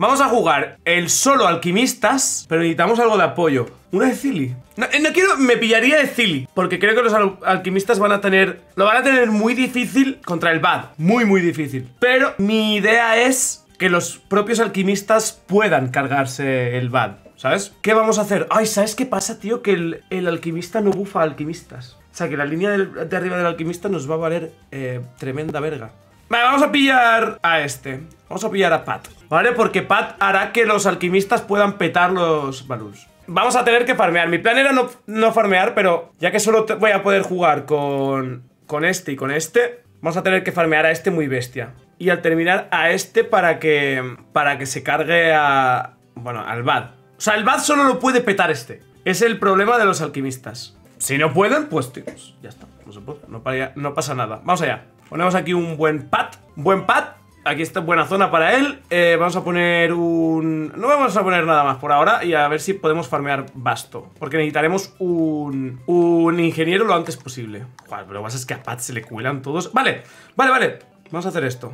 Vamos a jugar el solo alquimistas, pero necesitamos algo de apoyo. Una de Zilly. No, eh, quiero, me pillaría de Zilly, porque creo que los al- alquimistas van a tener, lo van a tener muy difícil contra el Bad. Muy, muy difícil. Pero mi idea es que los propios alquimistas puedan cargarse el Bad. ¿Sabes? ¿Qué vamos a hacer? Ay, ¿sabes qué pasa, tío? Que el, el alquimista no bufa alquimistas. O sea, que la línea de arriba del alquimista nos va a valer eh, tremenda verga. Vale, vamos a pillar a este. Vamos a pillar a Pat. ¿Vale? Porque Pat hará que los alquimistas puedan petar los balloons. Vamos a tener que farmear. Mi plan era no, no farmear, pero ya que solo voy a poder jugar con, con este y con este, vamos a tener que farmear a este muy bestia. Y al terminar a este para que, para que se cargue a... Bueno, al Bad. O sea, el Bad solo lo puede petar este. Es el problema de los alquimistas. Si no pueden, pues tíos, ya está. No se puede. No, pasa nada. Vamos allá. Ponemos aquí un buen pat. Buen pat. Aquí está buena zona para él. Eh, vamos a poner un... No vamos a poner nada más por ahora y a ver si podemos farmear basto. Porque necesitaremos un... Un ingeniero lo antes posible. Joder, pero lo que pasa es que a Pat se le cuelan todos. Vale, vale, vale. Vamos a hacer esto.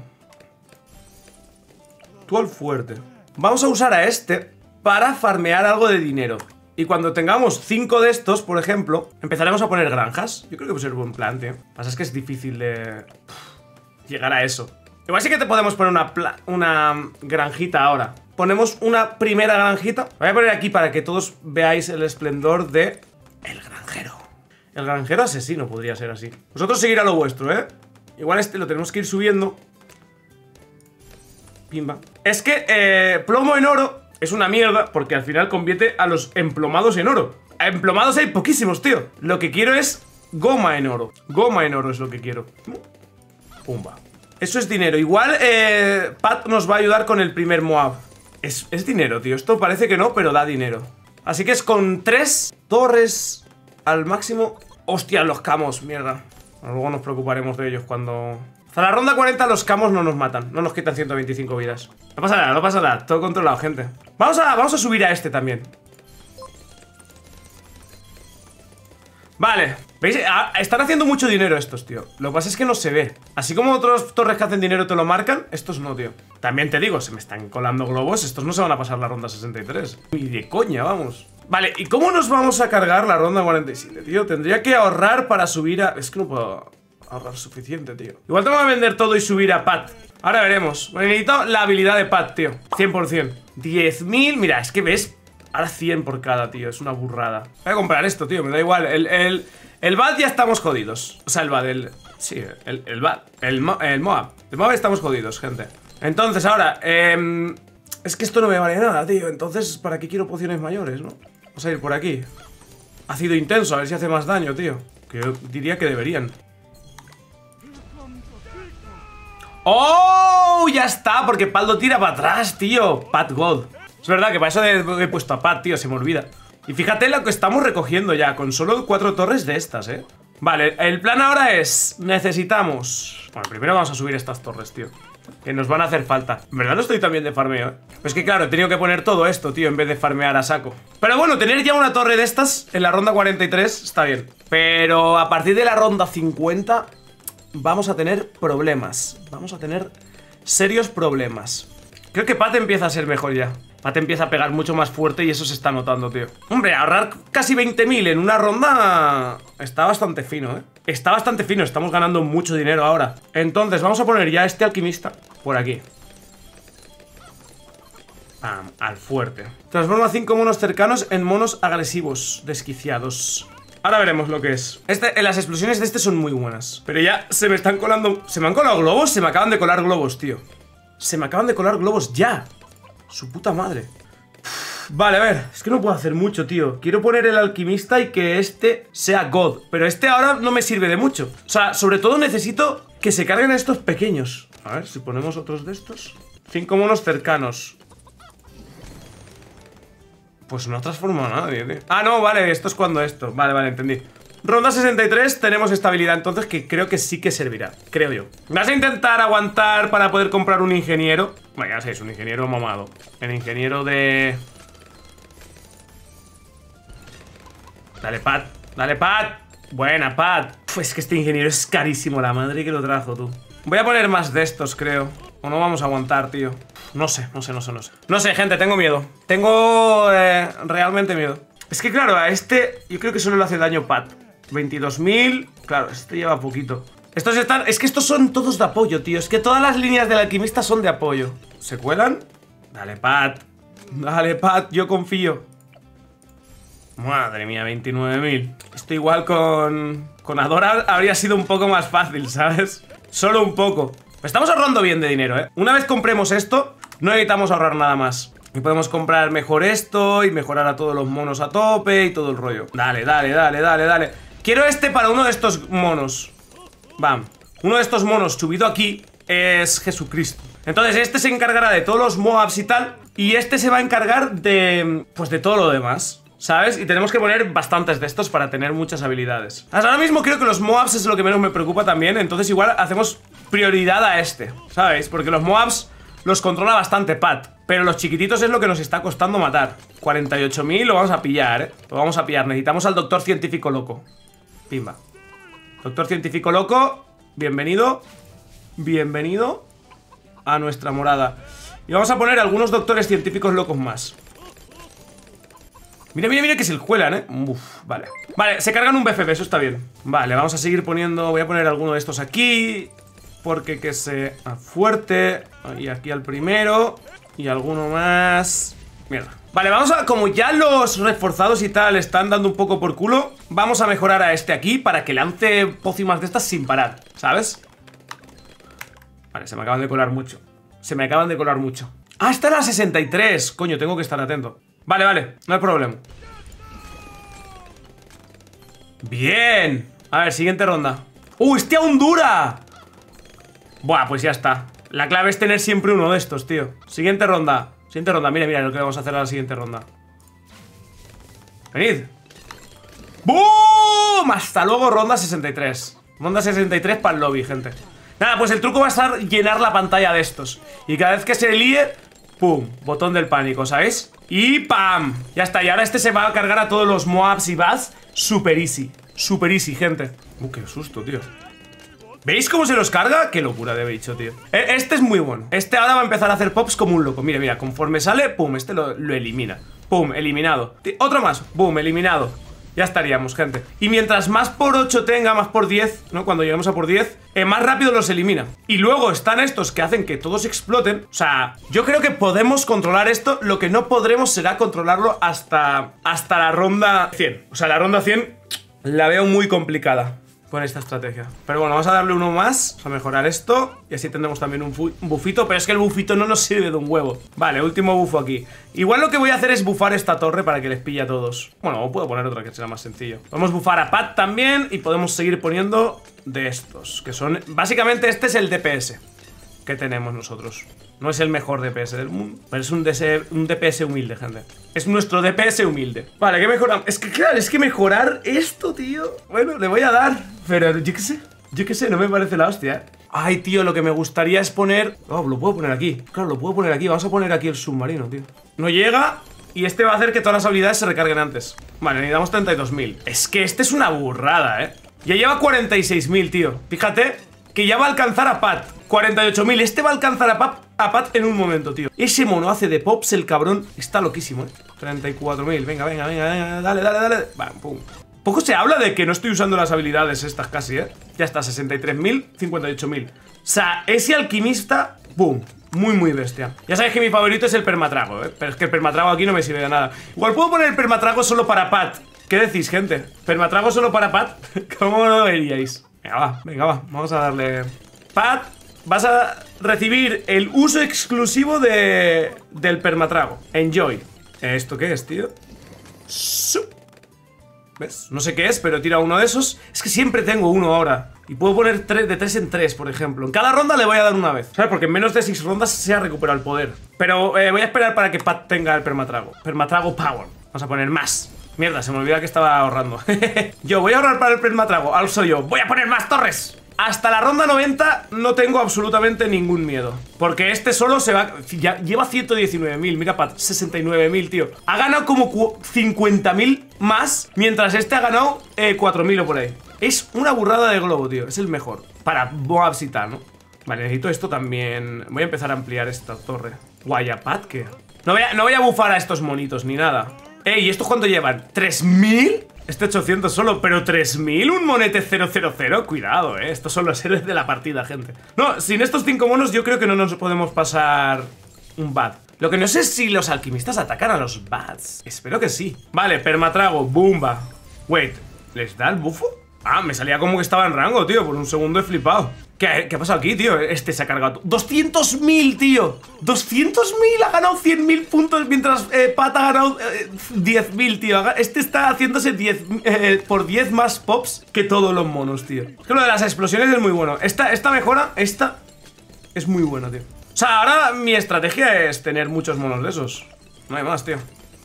Tú al fuerte. Vamos a usar a este para farmear algo de dinero. Y cuando tengamos cinco de estos, por ejemplo, empezaremos a poner granjas. Yo creo que puede ser un buen plan, tío. Lo que pasa es que es difícil de llegar a eso. Igual sí que te podemos poner una, una granjita ahora. Ponemos una primera granjita. Voy a poner aquí para que todos veáis el esplendor de el granjero. El granjero asesino podría ser así. Vosotros seguir a lo vuestro, ¿eh? Igual este lo tenemos que ir subiendo. Pimba. Es que eh, plomo en oro es una mierda porque al final convierte a los emplomados en oro. Emplomados hay poquísimos, tío. Lo que quiero es goma en oro. Goma en oro es lo que quiero. Pumba. Eso es dinero. Igual eh, Pat nos va a ayudar con el primer Moab. Es, es dinero, tío. Esto parece que no, pero da dinero. Así que es con tres torres al máximo. Hostia, los camos, mierda. Luego nos preocuparemos de ellos cuando... Hasta la ronda 40 los camos no nos matan. No nos quitan 125 vidas. No pasa nada, no pasa nada. Todo controlado, gente. Vamos a, vamos a subir a este también. Vale, ¿veis? Ah, Están haciendo mucho dinero estos, tío Lo que pasa es que no se ve Así como otros torres que hacen dinero te lo marcan Estos no, tío También te digo, se me están colando globos Estos no se van a pasar la ronda 63 Ni de coña, vamos Vale, ¿y cómo nos vamos a cargar la ronda 47, tío? Tendría que ahorrar para subir a... Es que no puedo ahorrar suficiente, tío. Igual tengo que vender todo y subir a Pat. Ahora veremos. Bueno, necesito la habilidad de Pat, tío. 100% 10.000, mira, es que ves Ahora 100 por cada, tío, es una burrada. Voy a comprar esto, tío, me da igual. El, el, el BAD ya estamos jodidos. O sea, el BAD, el... Sí, el, el BAD el, el MOAB. El MOAB estamos jodidos, gente. Entonces, ahora, em, Es que esto no me vale nada, tío. Entonces, ¿para qué quiero pociones mayores, no? Vamos a ir por aquí. Ácido intenso, a ver si hace más daño, tío. Que yo diría que deberían ¡Oh! Ya está, porque Pat lo tira para atrás, tío Pat God Es verdad que para eso he, he puesto a Pat, tío, se me olvida Y fíjate lo que estamos recogiendo ya Con solo cuatro torres de estas, ¿eh? Vale, el plan ahora es Necesitamos Bueno, primero vamos a subir estas torres, tío Que nos van a hacer falta En verdad no estoy tan bien de farmeo, ¿eh? Pues que claro, he tenido que poner todo esto, tío En vez de farmear a saco Pero bueno, tener ya una torre de estas En la ronda 43 está bien Pero a partir de la ronda 50 vamos a tener problemas. Vamos a tener serios problemas. Creo que Pat empieza a ser mejor ya. Pat empieza a pegar mucho más fuerte y eso se está notando, tío. Hombre, ahorrar casi 20.000 en una ronda está bastante fino, ¿eh? Está bastante fino, estamos ganando mucho dinero ahora. Entonces, vamos a poner ya este alquimista por aquí. Al fuerte. Transforma 5 monos cercanos en monos agresivos, desquiciados. Ahora veremos lo que es. Este, eh, las explosiones de este son muy buenas. Pero ya se me están colando. ¿Se me han colado globos? Se me acaban de colar globos, tío. Se me acaban de colar globos ya. Su puta madre. Uf, Vale, a ver, es que no puedo hacer mucho, tío. Quiero poner el alquimista y que este sea God. Pero este ahora no me sirve de mucho. O sea, sobre todo necesito que se carguen estos pequeños. A ver, si ponemos otros de estos. Cinco monos cercanos. Pues no ha transformado a nadie, tío. Ah, no, vale, esto es cuando esto. Vale, vale, entendí. Ronda 63, tenemos estabilidad, entonces que creo que sí que servirá. Creo yo. ¿Vas a intentar aguantar para poder comprar un ingeniero? Bueno, ya sabéis, un ingeniero mamado. El ingeniero de... Dale, Pat. Dale, Pat. Buena, Pat. Pues que este ingeniero es carísimo, la madre que lo trajo, tú. Voy a poner más de estos, creo. O no vamos a aguantar, tío. No sé, no sé, no sé, no sé. No sé, gente, tengo miedo. Tengo eh, realmente miedo. Es que claro, a este yo creo que solo le hace daño Pat. 22.000. Claro, este lleva poquito. Estos están... Es que estos son todos de apoyo, tío. Es que todas las líneas del alquimista son de apoyo. ¿Se cuelan? Dale, Pat. Dale, Pat, yo confío. Madre mía, 29.000. Esto igual con... Con Adora habría sido un poco más fácil, ¿sabes? Solo un poco. Estamos ahorrando bien de dinero, ¿eh? Una vez compremos esto, no necesitamos ahorrar nada más. Y podemos comprar mejor esto y mejorar a todos los monos a tope y todo el rollo. Dale, dale, dale, dale, dale. Quiero este para uno de estos monos. Bam. Uno de estos monos subido aquí es Jesucristo. Entonces este se encargará de todos los Moabs y tal. Y este se va a encargar de... Pues de todo lo demás. ¿Sabes? Y tenemos que poner bastantes de estos para tener muchas habilidades. Ahora mismo creo que los Moabs es lo que menos me preocupa también. Entonces igual hacemos prioridad a este. ¿Sabes? Porque los Moabs los controla bastante Pat. Pero los chiquititos es lo que nos está costando matar. 48.000 lo vamos a pillar, ¿eh? Lo vamos a pillar. Necesitamos al doctor científico loco. Pimba. Doctor científico loco, bienvenido. Bienvenido a nuestra morada. Y vamos a poner algunos doctores científicos locos más. Mira, mira, mira que se el cuelan, ¿eh? Vale. Vale, se cargan un BFB, eso está bien. Vale, vamos a seguir poniendo... Voy a poner alguno de estos aquí. Porque que se... fuerte. Y aquí al primero. Y alguno más. Mierda. Vale, vamos a... Como ya los reforzados y tal están dando un poco por culo, vamos a mejorar a este aquí para que lance pócimas de estas sin parar, ¿sabes? Vale, se me acaban de colar mucho. Se me acaban de colar mucho. ¡Ah, está la 63! Coño, tengo que estar atento. Vale, vale, no hay problema. Bien. A ver, siguiente ronda. ¡Uh, este aún dura! Buah, pues ya está. La clave es tener siempre uno de estos, tío. Siguiente ronda. Siguiente ronda. Mira, mira lo que vamos a hacer a la siguiente ronda. Venid. ¡Bum! Hasta luego, ronda 63. Ronda 63 para el lobby, gente. Nada, pues el truco va a estar llenar la pantalla de estos. Y cada vez que se líe, ¡pum! Botón del pánico, ¿sabéis? Y ¡pam! Ya está, y ahora este se va a cargar a todos los Moabs y Baz Super easy, super easy, gente Uh, qué susto, tío ¿Veis cómo se los carga? Qué locura de bicho, tío e, Este es muy bueno Este ahora va a empezar a hacer pops como un loco Mira, mira, conforme sale, pum, este lo, elimina Pum, eliminado Otro más, pum, eliminado ya estaríamos, gente. Y mientras más por 8 tenga, más por 10, ¿no? Cuando lleguemos a por 10, eh, más rápido los elimina. Y luego están estos que hacen que todos exploten. O sea, yo creo que podemos controlar esto. Lo que no podremos será controlarlo hasta, hasta la ronda 100. O sea, la ronda 100 la veo muy complicada con esta estrategia. Pero bueno, vamos a darle uno más, vamos a mejorar esto y así tendremos también un, bufito, pero es que el bufito no nos sirve de un huevo. Vale, último bufo aquí. Igual lo que voy a hacer es bufar esta torre para que les pille a todos. Bueno, puedo poner otra que será más sencillo. Podemos bufar a Pat también y podemos seguir poniendo de estos, que son... Básicamente este es el DPS que tenemos nosotros. No es el mejor DPS del mundo, pero es un, un DPS humilde, gente. Es nuestro DPS humilde. Vale, ¿qué mejoramos? Es que claro, es que mejorar esto, tío. Bueno, le voy a dar. Pero yo qué sé, yo qué sé, no me parece la hostia, ¿eh? Ay, tío, lo que me gustaría es poner... Oh, lo puedo poner aquí. Claro, lo puedo poner aquí. Vamos a poner aquí el submarino, tío. No llega y este va a hacer que todas las habilidades se recarguen antes. Vale, necesitamos 32.000. Es que este es una burrada, ¿eh? Ya lleva 46.000, tío. Fíjate que ya va a alcanzar a Pat. 48.000. Este va a alcanzar a Pat, en un momento, tío. Ese mono hace de pops el cabrón. Está loquísimo, ¿eh? 34.000. Venga, venga, venga, venga. Dale, dale, dale. Vale, pum. Poco se habla de que no estoy usando las habilidades estas casi, ¿eh? Ya está, 63.000, 58.000. O sea, ese alquimista, ¡boom! Muy, muy bestia. Ya sabéis que mi favorito es el permatrago, ¿eh? Pero es que el permatrago aquí no me sirve de nada. Igual puedo poner el permatrago solo para Pat. ¿Qué decís, gente? ¿Permatrago solo para Pat? ¿Cómo lo veríais? Venga, va, venga, va. Vamos a darle... Pat, vas a recibir el uso exclusivo de... del permatrago. Enjoy. ¿Esto qué es, tío? ¿Ves? No sé qué es, pero tira uno de esos. Es que siempre tengo uno ahora. Y puedo poner de 3 en 3, por ejemplo. En cada ronda le voy a dar una vez. ¿Sabes? Porque en menos de 6 rondas se ha recuperado el poder. Pero eh, voy a esperar para que Pat tenga el permatrago. Permatrago Power. Vamos a poner más. Mierda, se me olvida que estaba ahorrando. yo voy a ahorrar para el permatrago. Also yo. Voy a poner más torres. Hasta la ronda 90 no tengo absolutamente ningún miedo. Porque este solo se va... Ya lleva 119.000, mira Pat, 69.000, tío. Ha ganado como 50.000 más, mientras este ha ganado eh, 4.000 o por ahí. Es una burrada de globo, tío. Es el mejor. Para tal, ¿no? Vale, necesito esto también. Voy a empezar a ampliar esta torre. Guayapat, ¿qué? No voy, a, no voy a bufar a estos monitos ni nada. Ey, ¿y estos cuánto llevan? ¿3000? Este 800 solo, pero 3000, un monete 000. Cuidado, eh. Estos son los héroes de la partida, gente. No, sin estos 5 monos, yo creo que no nos podemos pasar un bad. Lo que no sé es si los alquimistas atacan a los bats. Espero que sí. Vale, permatrago, bumba. Wait, ¿les da el bufo? Ah, me salía como que estaba en rango, tío. Por un segundo he flipado. ¿Qué, ¿Qué, ha pasado aquí, tío? Este se ha cargado. ¡200.000, tío! ¡200.000! Ha ganado 100.000 puntos mientras eh, Pat ha ganado 10.000, eh, tío. Este está haciéndose 10, eh, por 10 más pops que todos los monos, tío. Es que lo de las explosiones es muy bueno. Esta, esta mejora, esta es muy buena, tío. O sea, ahora mi estrategia es tener muchos monos de esos. No hay más, tío.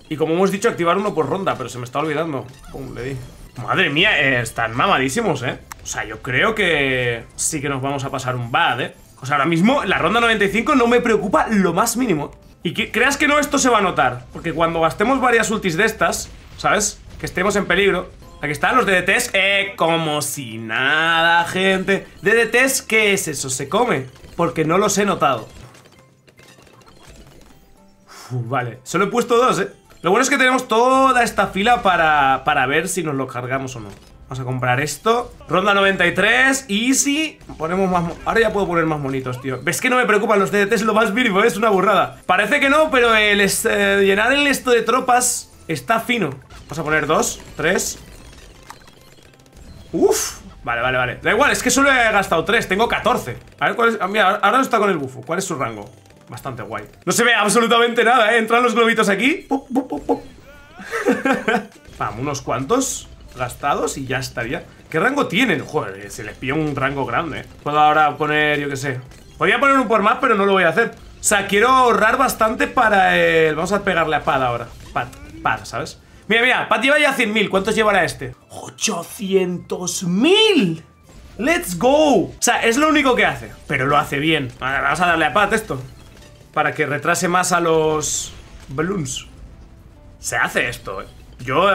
Y como hemos dicho, activar uno por ronda, pero se me está olvidando. Pum, le di. Madre mía, están mamadísimos, ¿eh? O sea, yo creo que sí que nos vamos a pasar un bad, ¿eh? O sea, ahora mismo la ronda 95 no me preocupa lo más mínimo. Y que creas que no, esto se va a notar. Porque cuando gastemos varias ultis de estas, ¿sabes? Que estemos en peligro. Aquí están los DDTs. Eh, como si nada, gente. DDTs, ¿qué es eso? Se come. Porque no los he notado. vale, solo he puesto dos, ¿eh? Lo bueno es que tenemos toda esta fila para, para ver si nos lo cargamos o no. Vamos a comprar esto. Ronda 93, easy. Ponemos más... Ahora ya puedo poner más monitos, tío. ¿Ves que no me preocupan los DDTs lo más mínimo? Es una burrada. Parece que no, pero el eh, llenar el esto de tropas Está fino. Vamos a poner dos, tres. Uf. Vale, vale, vale. Da igual, es que solo he gastado tres Tengo 14 A ver cuál es... Mira, ahora no está con el bufo. ¿Cuál es su rango? Bastante guay No se ve absolutamente nada, ¿eh? Entran los globitos aquí Vamos, unos cuantos gastados y ya estaría. ¿Qué rango tienen? Joder, se les pilla un rango grande. Puedo ahora poner, yo qué sé. Podría poner un por más, pero no lo voy a hacer. O sea, quiero ahorrar bastante para el... Vamos a pegarle a Pad ahora. Pad, Pad, ¿sabes? Mira, mira, Pad lleva ya 100.000. ¿Cuántos llevará este? ¡800.000! ¡Let's go! O sea, es lo único que hace. Pero lo hace bien. Vamos a darle a Pat esto. Para que retrase más a los... Balloons. Se hace esto, ¿eh? Yo...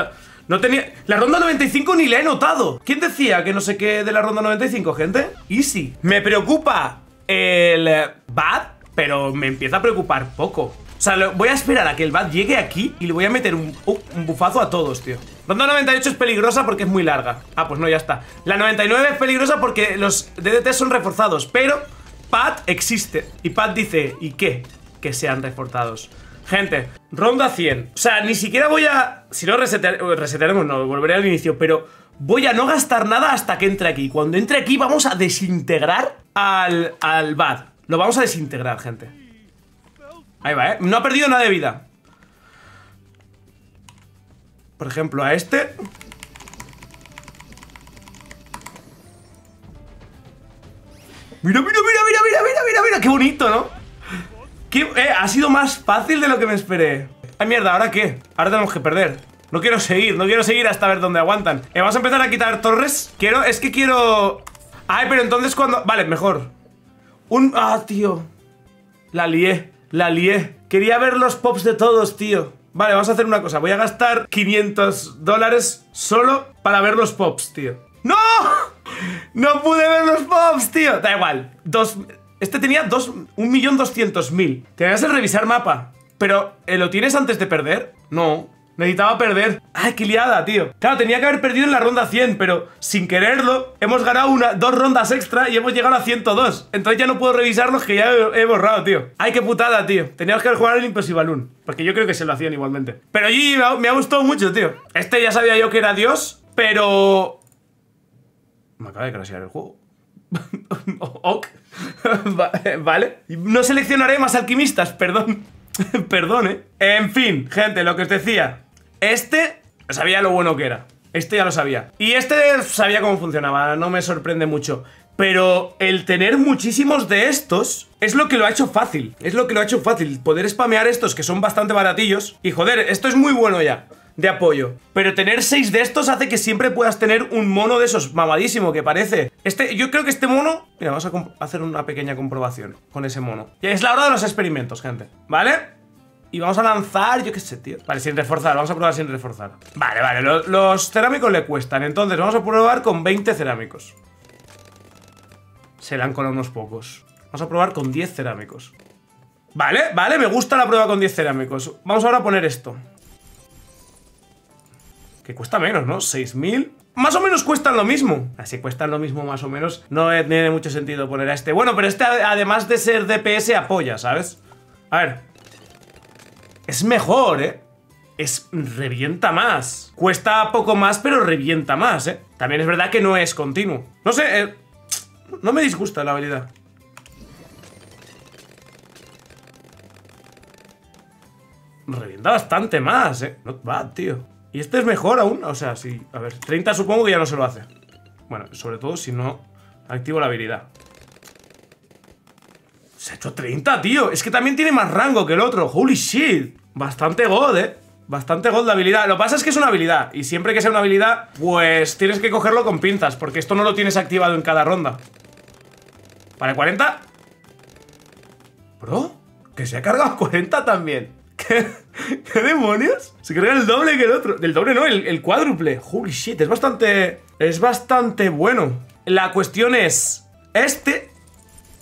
No tenía... La ronda 95 ni la he notado. ¿Quién decía que no sé qué de la ronda 95, gente? Easy. Me preocupa el eh, bad, pero me empieza a preocupar poco. O sea, voy a esperar a que el bad llegue aquí y le voy a meter un, un bufazo a todos, tío. Ronda 98 es peligrosa porque es muy larga. Ah, pues no, ya está. La 99 es peligrosa porque los DDT son reforzados, pero Pat existe. Y Pat dice, ¿y qué? Que sean reforzados. Gente, ronda 100 O sea, ni siquiera voy a... Si no resetearemos, no, volveré al inicio Pero voy a no gastar nada hasta que entre aquí Cuando entre aquí vamos a desintegrar al, al bad Lo vamos a desintegrar, gente Ahí va, ¿eh? No ha perdido nada de vida Por ejemplo, a este Mira, mira, mira, mira, mira, mira, mira, mira Qué bonito, ¿no? Eh, ha sido más fácil de lo que me esperé. Ay, mierda, ¿ahora qué? Ahora tenemos que perder. No quiero seguir, no quiero seguir hasta ver dónde aguantan. Eh, vamos a empezar a quitar torres. Quiero, es que quiero... Ay, pero entonces cuando... Vale, mejor. Un... Ah, tío. La lié, la lié. Quería ver los pops de todos, tío. Vale, vamos a hacer una cosa. Voy a gastar 500 dólares solo para ver los pops, tío. ¡No! No pude ver los pops, tío. Da igual. Dos... Este tenía 1.200.000. Tenías que revisar mapa. Pero, ¿eh, ¿lo tienes antes de perder? No. Necesitaba perder. ¡Ay, qué liada, tío! Claro, tenía que haber perdido en la ronda 100, pero sin quererlo, hemos ganado una, dos rondas extra y hemos llegado a 102. Entonces ya no puedo revisarlos que ya he, borrado, tío. ¡Ay, qué putada, tío! Teníamos que haber jugado el Impossible Balloon. Porque yo creo que se lo hacían igualmente. Pero allí me ha gustado mucho, tío. Este ya sabía yo que era Dios, pero... Me acaba de crashear el juego. ok. vale. No seleccionaré más alquimistas, perdón. perdón, ¿eh? En fin, gente, lo que os decía. Este sabía lo bueno que era. Este ya lo sabía. Y este sabía cómo funcionaba, no me sorprende mucho. Pero el tener muchísimos de estos es lo que lo ha hecho fácil. Es lo que lo ha hecho fácil. Poder spamear estos que son bastante baratillos. Y joder, esto es muy bueno ya de apoyo. Pero tener seis de estos hace que siempre puedas tener un mono de esos mamadísimo que parece. Este, yo creo que este mono... Mira, vamos a hacer una pequeña comprobación con ese mono. Ya es la hora de los experimentos, gente. ¿Vale? Y vamos a lanzar, yo qué sé, tío Vale, sin reforzar, vamos a probar sin reforzar Vale, vale, los cerámicos le cuestan Entonces vamos a probar con 20 cerámicos Se le han colado unos pocos Vamos a probar con 10 cerámicos. Vale, vale, me gusta la prueba con 10 cerámicos. Vamos ahora a poner esto. Que cuesta menos, ¿no? 6.000. Más o menos cuestan lo mismo. Así cuestan lo mismo más o menos. No tiene mucho sentido poner a este. Bueno, pero este además de ser DPS apoya, ¿sabes? A ver. Es mejor, ¿eh? Es... revienta más. Cuesta poco más, pero revienta más, ¿eh? También es verdad que no es continuo. No sé, eh, no me disgusta la habilidad. Revienta bastante más, ¿eh? Not bad, tío. Y este es mejor aún, o sea, sí, a ver, 30 supongo que ya no se lo hace. Bueno, sobre todo si no activo la habilidad. Se ha hecho 30, tío. Es que también tiene más rango que el otro. Holy shit. Bastante god, eh. Bastante god la habilidad. Lo que pasa es que es una habilidad. Y siempre que sea una habilidad, pues tienes que cogerlo con pinzas. Porque esto no lo tienes activado en cada ronda. Vale, 40. Bro, que se ha cargado 40 también. ¿Qué, demonios? Se carga el doble que el otro. Del doble no, el, cuádruple. Holy shit, es bastante... Es bastante bueno. La cuestión es... Este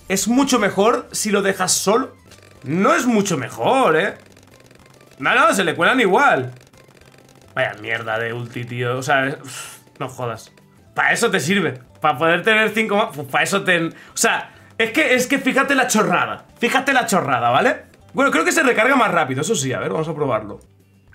es mucho mejor si lo dejas solo. No es mucho mejor, ¿eh? No, no, se le cuelan igual. Vaya mierda de ulti, tío. O sea, no jodas. Para eso te sirve. Para poder tener cinco más. Para eso te... O sea, es que, es que fíjate la chorrada. Fíjate la chorrada, ¿vale? Bueno, creo que se recarga más rápido, eso sí, a ver, vamos a probarlo.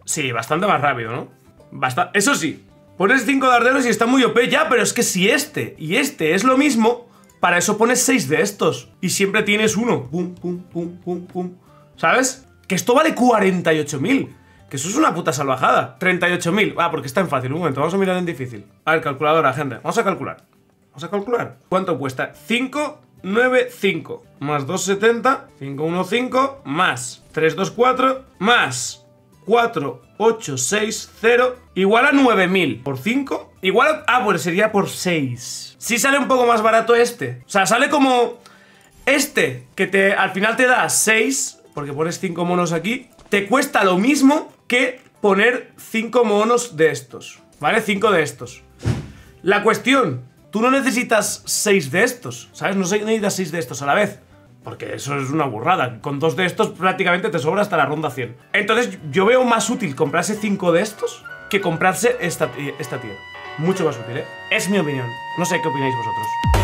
Sí, bastante más rápido, ¿no? Basta eso sí, pones 5 darderos y está muy OP ya, pero es que si este y este es lo mismo, para eso pones 6 de estos. Y siempre tienes uno. Pum, pum, pum, pum, pum. ¿Sabes? Que esto vale 48.000. Que eso es una puta salvajada. 38.000. Ah, porque está en fácil. Un momento, vamos a mirar en difícil. A ver, calculadora, gente. Vamos a calcular. Vamos a calcular. ¿Cuánto cuesta? 5 9, 5. Más 270, 5, 1, 5. Más 3, 2, 4. Más 4, 8, 6, 0. Igual a 9000. Por 5. Igual a... Ah, pues sería por 6. Sí sale un poco más barato este. O sea, sale como... Este, que te al final te da 6, porque pones 5 monos aquí, te cuesta lo mismo que poner 5 monos de estos. ¿Vale? 5 de estos. La cuestión Tú no necesitas 6 de estos, ¿sabes? No necesitas 6 de estos a la vez. Porque eso es una burrada. Con dos de estos prácticamente te sobra hasta la ronda 100. Entonces yo veo más útil comprarse 5 de estos que comprarse esta, esta tier. Mucho más útil, ¿eh? Es mi opinión. No sé qué opináis vosotros.